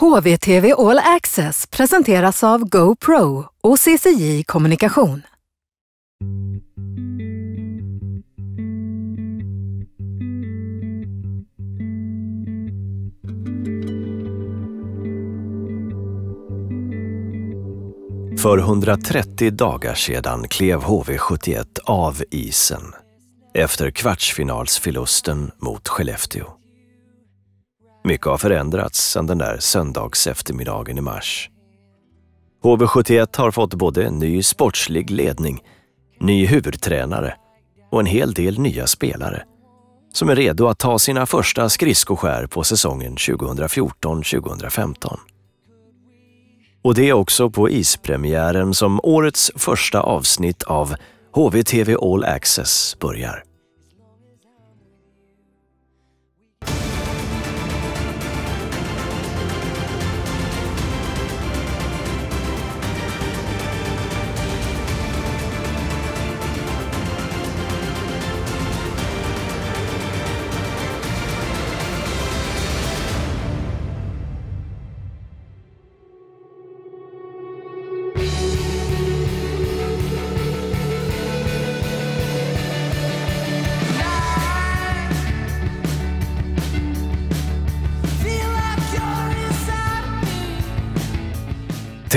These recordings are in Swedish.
HVTV All Access presenteras av GoPro och CCJ Kommunikation. För 130 dagar sedan klev HV71 av isen efter kvartsfinalsförlusten mot Skellefteå. Mycket har förändrats sedan den där söndagseftermiddagen i mars. HV71 har fått både ny sportslig ledning, ny huvudtränare och en hel del nya spelare som är redo att ta sina första skridskoskär på säsongen 2014-2015. Och det är också på ispremiären som årets första avsnitt av HVTV All Access börjar.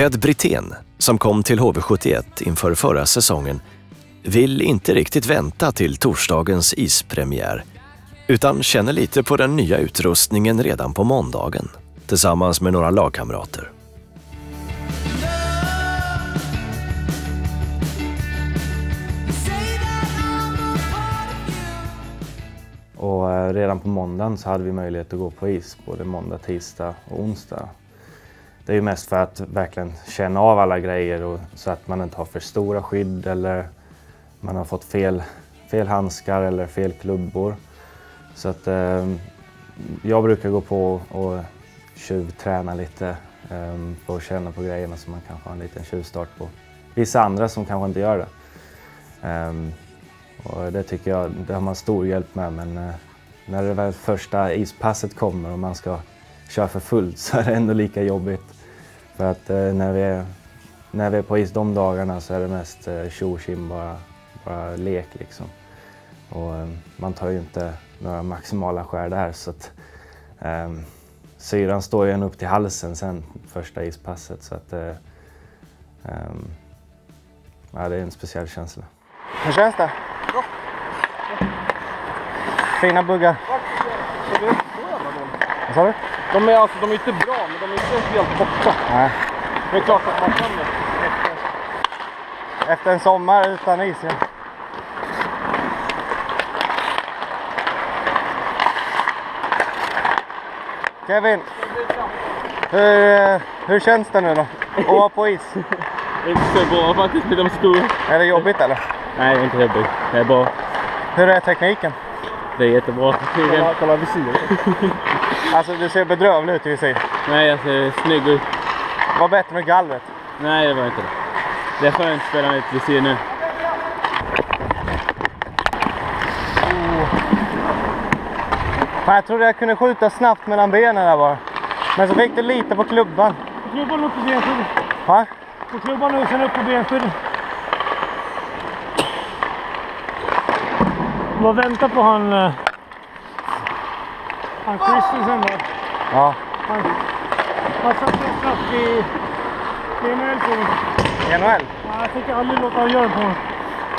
Ted Brithén, som kom till HV71 inför förra säsongen, vill inte riktigt vänta till torsdagens ispremiär utan känner lite på den nya utrustningen redan på måndagen tillsammans med några lagkamrater. Och eh, redan på måndagen så hade vi möjlighet att gå på is både måndag, tisdag och onsdag. Det är ju mest för att verkligen känna av alla grejer och, så att man inte har för stora skydd eller man har fått fel, fel handskar eller fel klubbor. Så att eh, jag brukar gå på och tjuvträna lite eh, för att känna på grejerna som man kanske har en liten tjuvstart på vissa andra som kanske inte gör det. Eh, och det tycker jag, det har man stor hjälp med men eh, när det väl första ispasset kommer och man ska kör för fullt så är det ändå lika jobbigt. För att eh, när, vi är, när vi är på is de dagarna så är det mest eh, och bara, bara lek liksom. Och eh, man tar ju inte några maximala skär där så att eh, syran står ju en upp till halsen sen första ispasset så att eh, ehm, ja, det är en speciell känsla. Hur känns det? Bra. Fina buggar. Vad sa du? De är, alltså, de är inte bra, men de är inte helt borta. Nej. Det är klart att man kan det. Efter en sommar utan is, ja. Kevin, hur, eh, hur känns det nu då? Att vara på is? inte så bra faktiskt med de skor. Är det jobbigt eller? Nej, det är inte jobbigt. Det är bra. Hur är tekniken? Det är jättebra. Kolla, kolla visiret. Alltså du ser bedrövlig ut i visir. Nej, jag ser snygg ut. Var bättre med gallret. Nej, det var inte det. Det är skönt att spela med ett visir nu. Fan, jag trodde jag kunde skjuta snabbt mellan benen där bara. Men så fick du lite på klubban. På klubban upp på benskyddet. Va? På klubban och sen upp på benskyddet. Bara vänta på han... Han Christensen där. Ja. Han, han satte en straff i... i NHL på mig. NHL? Ja, Jag tänker aldrig låta honom göra på mig.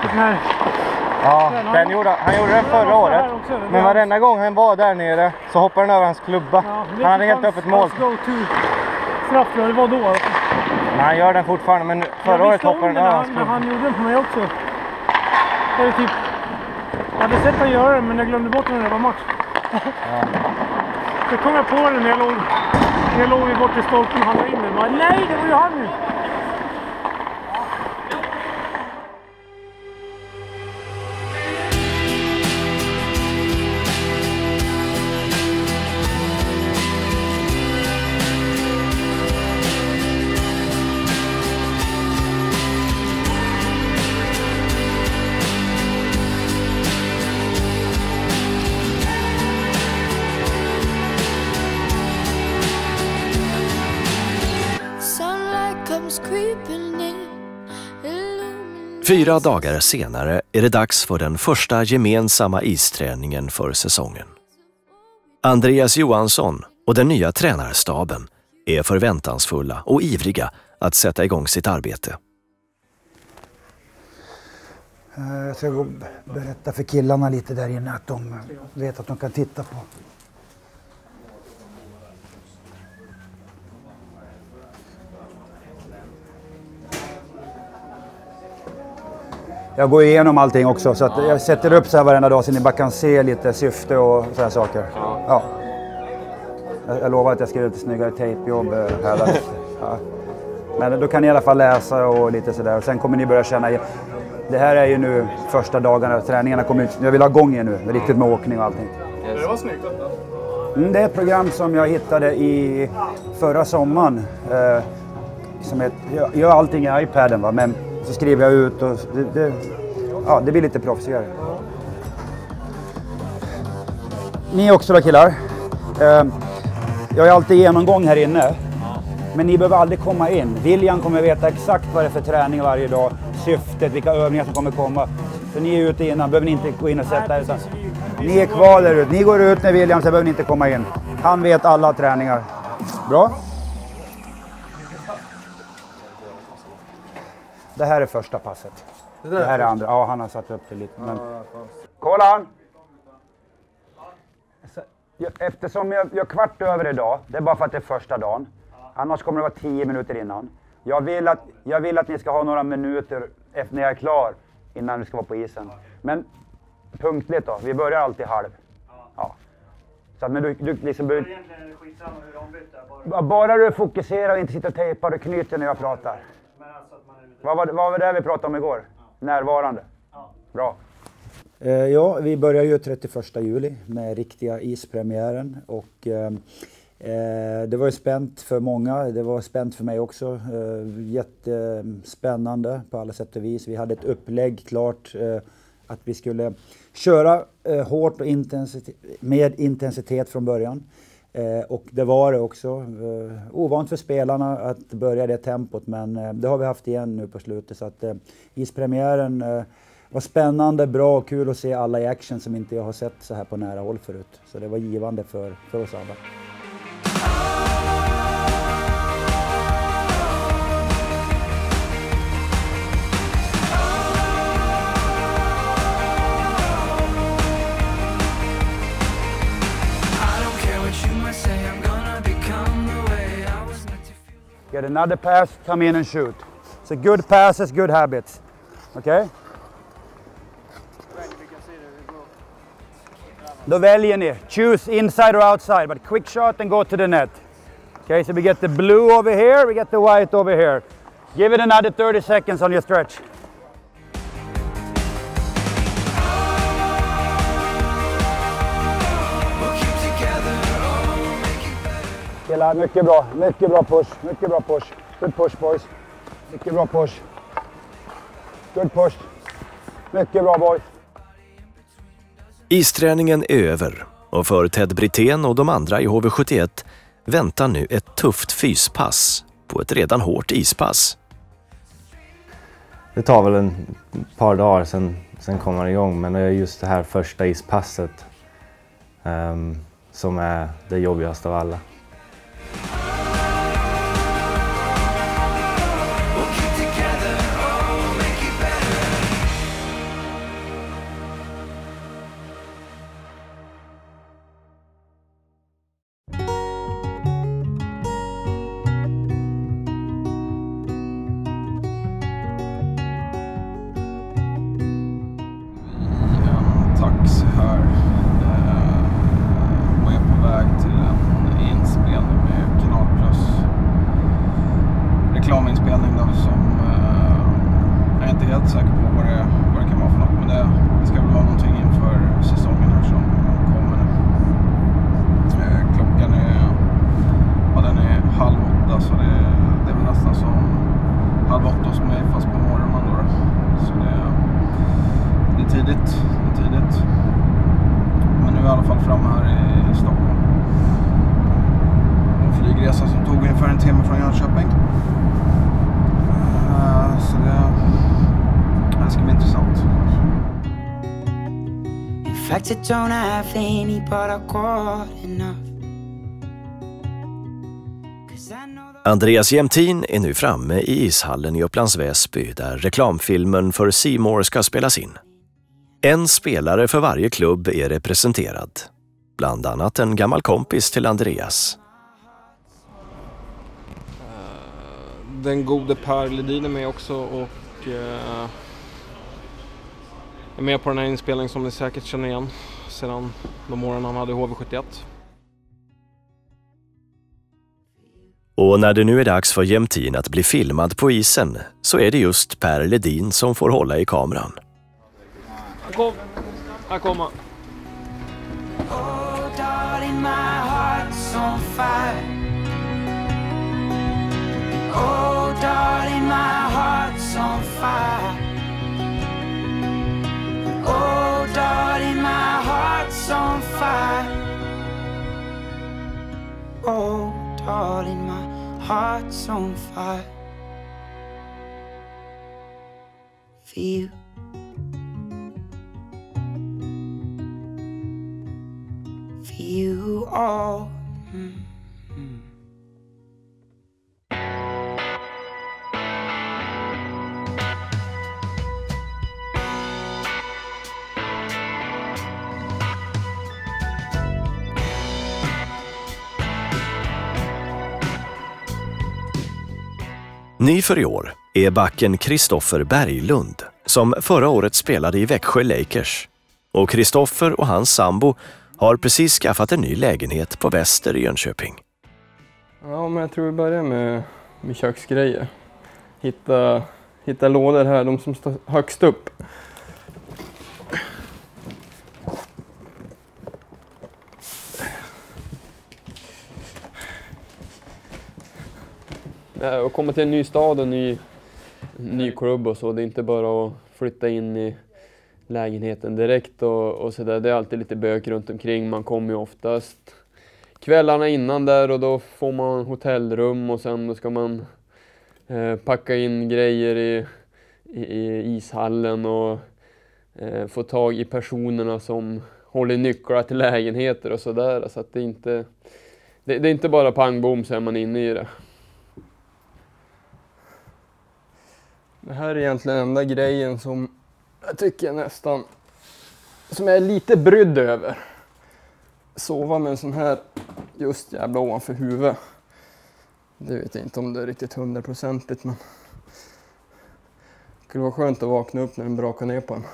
Här. Ja, den gjorde, han gjorde den förra året. Men varenda gång han var där nere så hoppade han över hans klubba. Ja, Han hade helt öppet mål. Hans go-to straff, det var då. Alltså. Men han gör den fortfarande, men förra året hoppade det han över hans han, klubba. han gjorde den på mig också. Det är typ... Jag hade sett han göra det, men jag glömde bort den när det var match. Så kom jag på den när jag låg, när jag låg bort i stolpen och hamnade in den. Nej, det var ju han Fyra dagar senare är det dags för den första gemensamma isträningen för säsongen. Andreas Johansson och den nya tränarstaben är förväntansfulla och ivriga att sätta igång sitt arbete. Eh, jag ska gå och berätta för killarna lite där inne att de vet att de kan titta på. Jag går igenom allting också så att jag sätter upp så här varenda dag så ni bara kan se lite syfte och sådana saker. Ja. Jag, jag lovar att jag ska göra lite snyggare tejpjobb eh, här. Ja. Men då kan ni i alla fall läsa och lite sådär. Sen kommer ni börja känna det här är ju nu första dagarna, träningarna kommer ut. Jag vill ha igång er nu, riktigt med åkning och allting. Det var snyggt mm, Det är ett program som jag hittade i förra sommaren. Eh, som ett, jag gör allting i iPaden va? men så skriver jag ut och det, det, ja, det blir lite proffsigare. Ni också då killar. Ehm, jag är alltid genomgång här inne. Men ni behöver aldrig komma in. William kommer veta exakt vad det är för träning varje dag syftet, vilka övningar som kommer komma. För ni är ute innan, behöver ni inte gå in och sätta er. Ni är kvar där ute. Ni går ut med William, så behöver ni inte komma in. Han vet alla träningar. Bra. Det här är första passet. Det, här är andra. Ja, han har satt upp det lite. Men... Kolla han! Eftersom jag gör kvart över idag, det är bara för att det är första dagen. Annars kommer det vara tio minuter innan. Jag vill, att, jag vill att ni ska ha några minuter efter när jag är klar innan vi ska vara på isen. Men punktligt då, vi börjar alltid halv. Ja. Så att, men du, du liksom bör... Det bara du fokuserar och inte sitter och tejpar och knyter när jag pratar. Vad, var, vad var det vi pratade om igår? Ja. Närvarande. Ja. Bra. Eh, ja, vi börjar ju 31 juli med riktiga ispremiären och eh, Eh, det var ju spänt för många, det var spänt för mig också. Eh, jättespännande på alla sätt och vis. Vi hade ett upplägg klart eh, att vi skulle köra eh, hårt och intensitet, med intensitet från början. Eh, och det var det också. Eh, ovant för spelarna att börja det tempot men eh, det har vi haft igen nu på slutet. Så att, eh, ispremiären eh, var spännande, bra och kul att se alla i action som inte jag har sett så här på nära håll förut. Så det var givande för, för oss alla. Get another pass, come in and shoot. So good passes, good habits. Okay? Då väljer ni. Choose inside or outside, but quick shot and go to the net. Okay, so we get the blue over here, we get the white over here. Give it another 30 seconds on your stretch. Killar, mycket bra. Mycket bra push. Mycket bra push. Good push boys. Mycket bra push. Good push. Mycket bra boys. Isträningen är över och för Ted Brithén och de andra i HV71 väntar nu ett tufft fyspass på ett redan hårt ispass. Det tar väl en par dagar sen, sen kommer man igång men det är just det här första ispasset um, som är det jobbigaste av alla. Ska I don't have any, but I got enough. Andreas Jämtin är nu framme i ishallen i Upplands Väsby där reklamfilmen för Seymour ska spelas in. En spelare för varje klubb är representerad. Bland annat en gammal kompis till Andreas. Den gode Per Ledin är med också och eh, är med på den här inspelningen som ni säkert känner igen sedan de åren han hade HV71. Och när det nu är dags för Jämtin att bli filmad på isen så är det just Per Ledin som får hålla i kameran. Här kom, här kommer heart's on fire. For you. For you all. Ny för i år är backen Kristoffer Berglund som förra året spelade i Växjö Lakers. Och Kristoffer och hans sambo har precis skaffat en ny lägenhet på Väster i Jönköping. Ja, men jag tror vi börjar med, med köksgrejer. Hitta, hitta lådor här, de som står högst upp. Eh, att komma till en ny stad och en ny, ny klubb och så, det är inte bara att flytta in i lägenheten direkt och, och sådär. Det är alltid lite bök runt omkring. Man kommer ju oftast kvällarna innan där och då får man hotellrum och sen då ska man eh, packa in grejer i, i, i ishallen och eh, få tag i personerna som håller nycklar till lägenheter och sådär. Så att det är inte, det, det är inte bara pang bom så är man inne i det. Det här är egentligen enda grejen som jag tycker nästan, som jag är lite brydd över. Sova med en sån här just jävla ovanför huvudet. Det vet jag inte om det är riktigt hundraprocentigt men det skulle vara skönt att vakna upp när den brakar ner på en.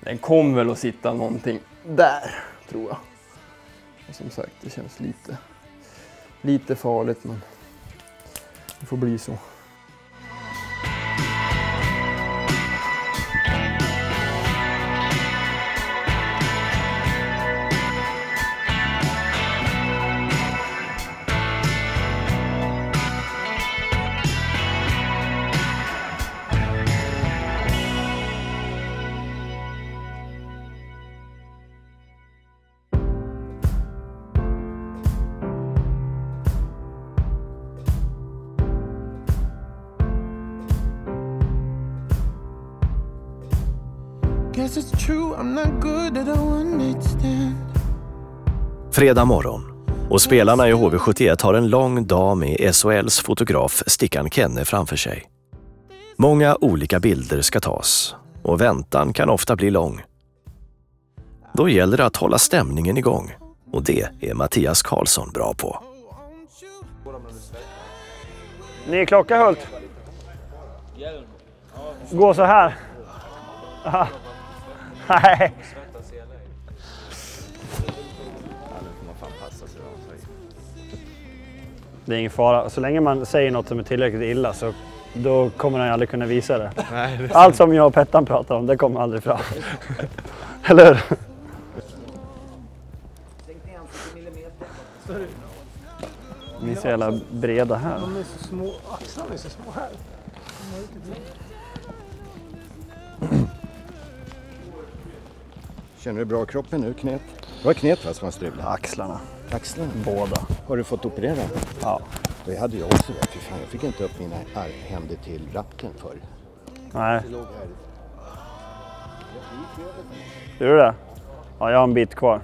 Den kommer väl att sitta någonting där, tror jag. Och som sagt, det känns lite, lite farligt men det får bli så. Fredag morgon och spelarna i HV71 har en lång dag med SHLs fotograf Stickan Kenne framför sig. Många olika bilder ska tas och väntan kan ofta bli lång. Då gäller det att hålla stämningen igång och det är Mattias Karlsson bra på. Ny klocka Hult. Gå så här. Aha. Nej. Det är ingen fara. Så länge man säger något som är tillräckligt illa så då kommer han aldrig kunna visa det. Nej, det är Allt som jag och Pettan pratar om, det kommer aldrig fram. Eller hur? Ni är så jävla breda här. De är så små, axlarna är så små här. Känner du bra i kroppen nu? Knät? Det var knät va, som var strulat? Axlarna. Axlarna? Båda. Har du fått operera? Ja. Jag hade ju också det. Fy fan, jag fick inte upp mina händer till ratten förr. Nej. Det. Gör du det? Ja, jag har en bit kvar.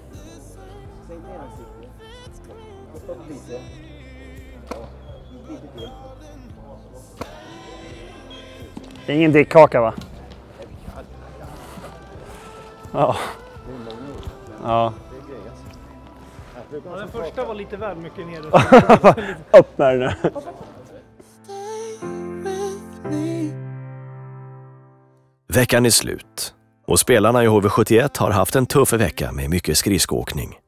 Det är ingen dickkaka va? Ja. Ja. Ja, den första var lite väl mycket nere. Upp med den nu. Veckan är slut och spelarna i HV71 har haft en tuff vecka med mycket skridskoåkning.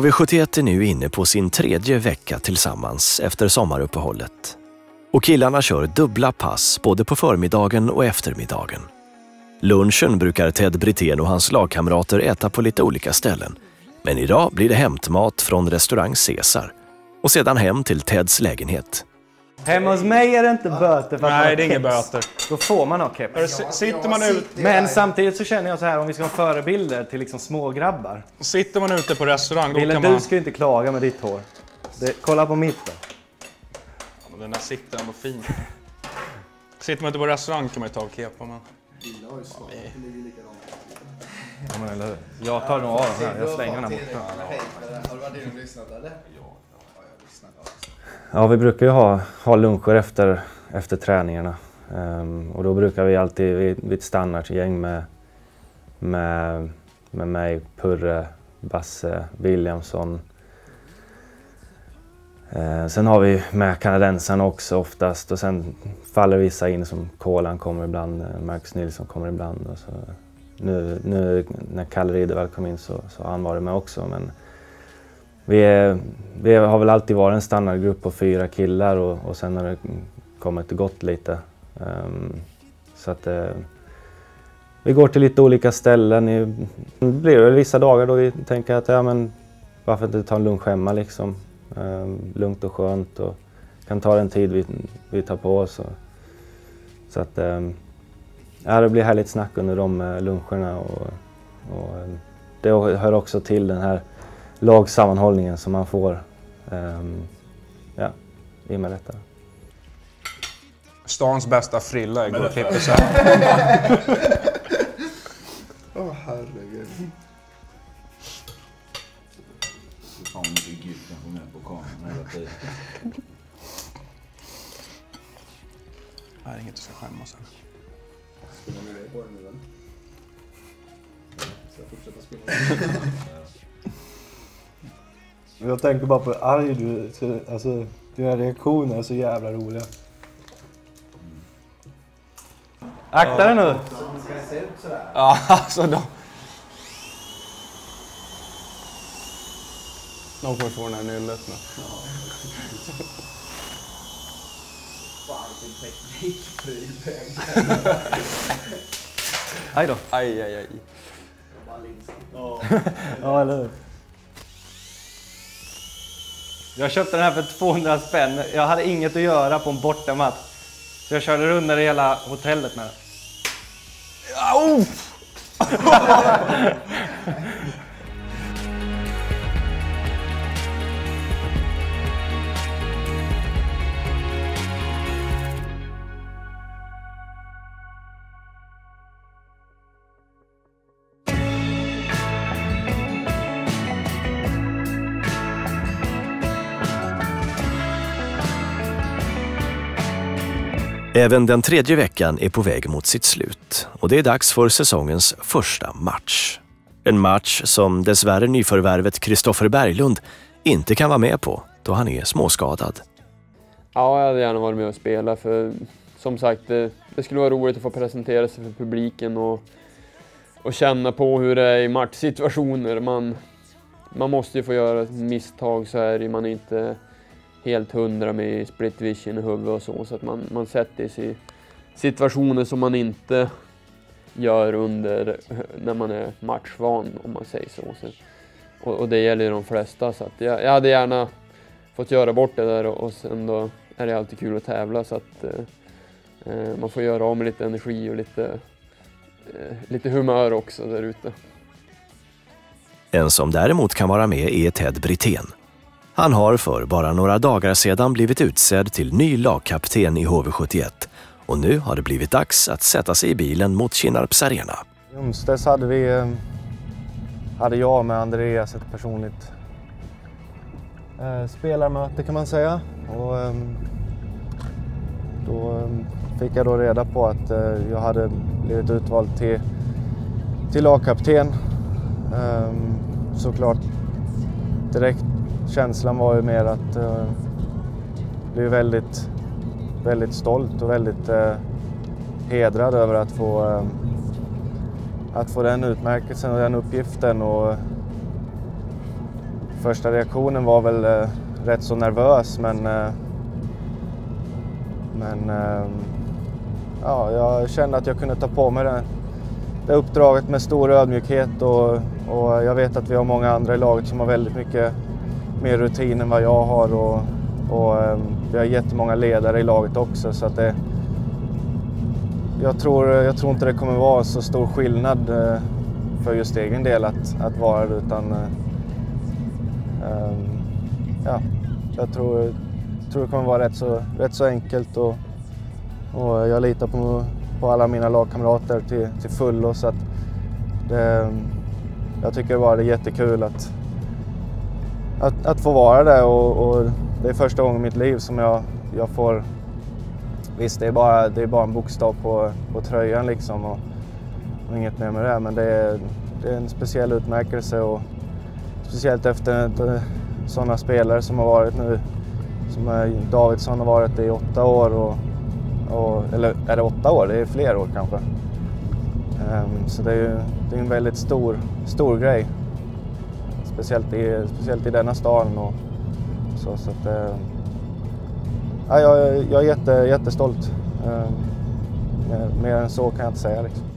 HV71 är nu inne på sin tredje vecka tillsammans efter sommaruppehållet. Och killarna kör dubbla pass både på förmiddagen och eftermiddagen. Lunchen brukar Ted Brithén och hans lagkamrater äta på lite olika ställen. Men idag blir det hämtmat från restaurang Cesar. och sedan hem till Teds lägenhet. Hemma hos mig är det inte böter för att Nej, man har det är inga keps. böter. Då får man ha keps. Si- sitter man ut- Men samtidigt så känner jag så här om vi ska ha förebilder till liksom smågrabbar. Sitter man ute på restaurang då Wille, kan du man... ska ju inte klaga med ditt hår. Det, kolla på mitt då. Ja, Den där sitter ändå fint. Sitter man ute på restaurang kan man ju ta av kepa men... Ja, men eller hur? Jag tar nog av den här. Jag slänger den här borta. Har du varit inne och lyssnat eller? Ja, vi brukar ju ha, ha luncher efter, efter träningarna. Um, och då brukar vi alltid, vi, vi är ett standardgäng med, med, med mig, Purre, Basse, Williamson. Uh, sen har vi med kanadensarna också oftast och sen faller vissa in som Kolan kommer ibland, Marcus Nilsson kommer ibland. Och så. Nu, nu när Kalle Riddervall kom in så, så har han varit med också. Men vi, är, vi har väl alltid varit en standardgrupp på fyra killar och, och sen har det kommit och gått lite. Um, så att uh, vi går till lite olika ställen. Det blir väl vissa dagar då vi tänker att ja, men varför inte ta en lunch hemma liksom. Um, lugnt och skönt och kan ta den tid vi, vi tar på oss. Och, så att um, ja, det blir härligt snack under de eh, luncherna och, och det hör också till den här lagsammanhållningen som man får ehm, ja, i och med detta. Stans bästa frilla igår klipptes Åh herregud. Fy fan vad mycket gult jag får med på kameran hela tiden. Nej, det är inget du ska skämmas över. Spelar ni på den nu eller? Ska jag fortsätta spela? Jag tänker bara på hur arg du är. Så, Alltså, dina reaktioner är så jävla roliga. Akta dig nu! Ska det se ut sådär? Ja, alltså de... De kommer få den här nyllet nu. Fan vilken teknikpryl Aj då. Aj, aj, aj. Ja, eller hur? Jag köpte den här för 200 spänn. Jag hade inget att göra på en bortamatch. Så jag körde runt i hela hotellet med den. Även den tredje veckan är på väg mot sitt slut och det är dags för säsongens första match. En match som dessvärre nyförvärvet Kristoffer Berglund inte kan vara med på då han är småskadad. Ja, jag hade gärna varit med och spela för som sagt, det, det skulle vara roligt att få presentera sig för publiken och, och känna på hur det är i matchsituationer. Man, man måste ju få göra misstag så är man är inte helt hundra med split vision i huvudet och så, så att man, man sätter sig i situationer som man inte gör under när man är matchvan om man säger så. så och, och, det gäller ju de flesta så att jag, jag hade gärna fått göra bort det där och, och sen då är det alltid kul att tävla så att eh, eh man får göra av med lite energi och lite, eh, lite humör också där ute. En som däremot kan vara med är Ted Brithén. Han har för bara några dagar sedan blivit utsedd till ny lagkapten i HV71 och nu har det blivit dags att sätta sig i bilen mot Kinnarps Arena. I onsdags hade, vi, eh, hade jag med Andreas ett personligt eh, spelarmöte kan man säga. Och, eh, då eh, fick jag då reda på att eh, jag hade blivit utvald till, till lagkapten. Eh, såklart direkt känslan var ju mer att eh, bli väldigt, väldigt stolt och väldigt eh, hedrad över att få, eh, att få den utmärkelsen och den uppgiften. Och eh, första reaktionen var väl eh, rätt så nervös men, eh, men eh, ja, jag kände att jag kunde ta på mig det, det uppdraget med stor ödmjukhet och, och jag vet att vi har många andra i laget som har väldigt mycket mer rutin än vad jag har och, och ehm, vi har jättemånga ledare i laget också så att det, jag, tror, jag tror inte det kommer vara så stor skillnad eh, för just egen del att, att vara det utan um, ja, jag tror, tror det kommer vara rätt så, rätt så enkelt och, och jag litar på, på alla mina lagkamrater till, till fullo så att det, ehm, jag tycker bara det är jättekul att, att, att få vara det och, och, det är första gången i mitt liv som jag, jag får... Visst, det är bara, det är bara en bokstav på, på tröjan liksom och, och inget mer med det, men det är, det är en speciell utmärkelse och speciellt efter sådana spelare som har varit nu, som Davidsson har varit i åtta år och, och, eller är det åtta år? Det är fler år kanske. Um, så det är ju det är en väldigt stor, stor grej speciellt i, speciellt i denna stan. Och så, så att, eh, ja, jag, jag är jätte, jättestolt. Eh, mer än så kan jag inte säga. Liksom.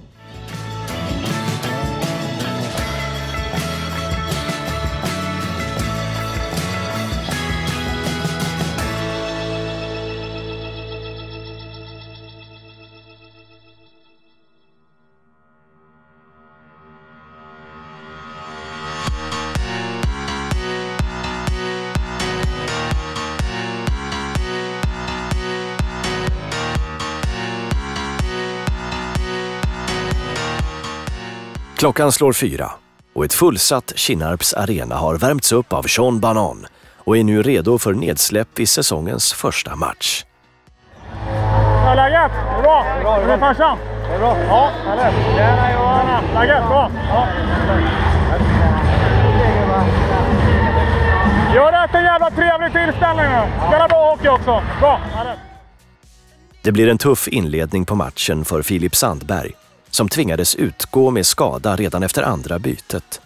Klockan slår fyra och ett fullsatt Kinnarps arena har värmts upp av Sean Banan och är nu redo för nedsläpp i säsongens första match. Hur är läget? Det är bra. Hur är farsan? Det är bra. Ja, härligt. Tjena Johan! Läget? Bra? Ja. Gör rätt en jävla trevlig tillställning nu. Spela bra hockey också. Bra, härligt. Det blir en tuff inledning på matchen för Filip Sandberg som tvingades utgå med skada redan efter andra bytet.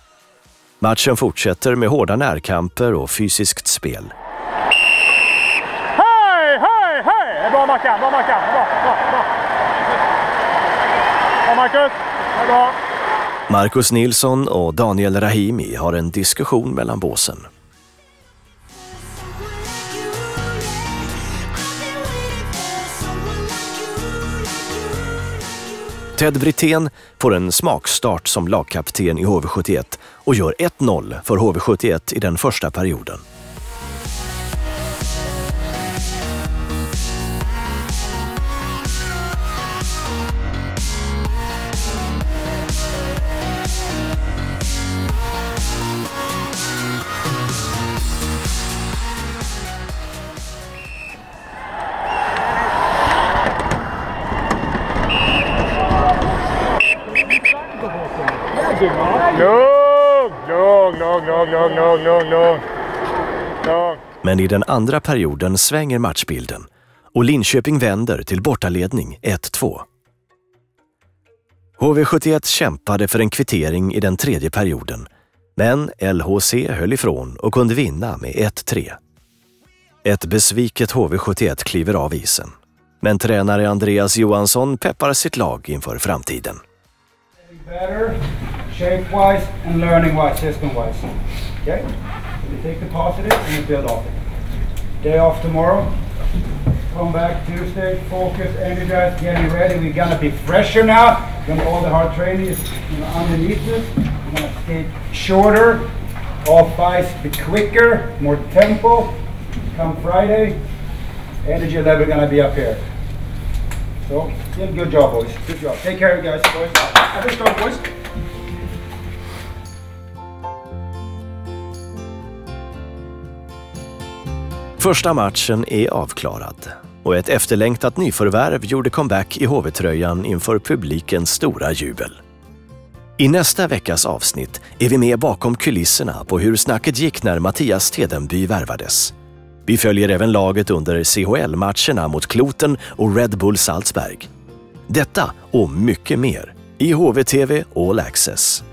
Matchen fortsätter med hårda närkamper och fysiskt spel. Hej, hej, hej! Bra Mackan, bra Mackan. Bra, bra, bra. Bra Marcus, bra. Marcus Nilsson och Daniel Rahimi har en diskussion mellan båsen. Ted Brithén får en smakstart som lagkapten i HV71 och gör 1-0 för HV71 i den första perioden. Men i den andra perioden svänger matchbilden och Linköping vänder till bortaledning 1-2. HV71 kämpade för en kvittering i den tredje perioden, men LHC höll ifrån och kunde vinna med 1-3. Ett besviket HV71 kliver av isen, men tränare Andreas Johansson peppar sitt lag inför framtiden. better shape-wise and learning-wise, system-wise. Okay? So you take the positive and you build off it. Day off tomorrow. Come back Tuesday, focus, energize, getting ready. We're gonna be fresher now. When all the hard training is you know, underneath this. We're gonna skate shorter, off ice, be quicker, more tempo. Come Friday, energy level gonna be up here. So, did good job, boys. Good job. Take care, guys, boys. Have a start, boys. Första matchen är avklarad och ett efterlängtat nyförvärv gjorde comeback i HV-tröjan inför publikens stora jubel. I nästa veckas avsnitt är vi med bakom kulisserna på hur snacket gick när Mattias Tedenby värvades. Vi följer även laget under CHL-matcherna mot Kloten och Red Bull Salzberg. Detta och mycket mer i HVTV All Access.